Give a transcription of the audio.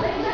Stop.